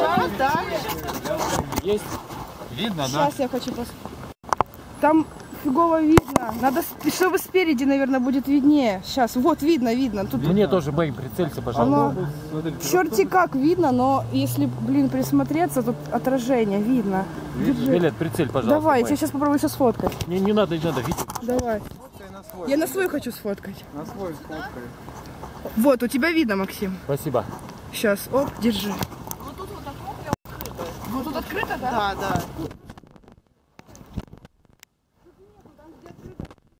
Шар, да? Есть? Видно, да? Сейчас я хочу пос... Там фигово видно. Надо, чтобы спереди, наверное, будет виднее. Сейчас, вот видно, видно. Тут Мне тоже, Бэй, прицелься, пожалуйста. оно черти как видно, но если, блин, присмотреться, тут отражение видно. Вилет, прицель, пожалуйста. Давай, я Бэй. тебя сейчас попробую еще сфоткать. Не, не надо, не надо, видите? Давай. Я на свой хочу сфоткать. На свой сфоткай. Вот, у тебя видно, Максим. Спасибо. Сейчас, оп, держи. Тут открыто, да? Да, да.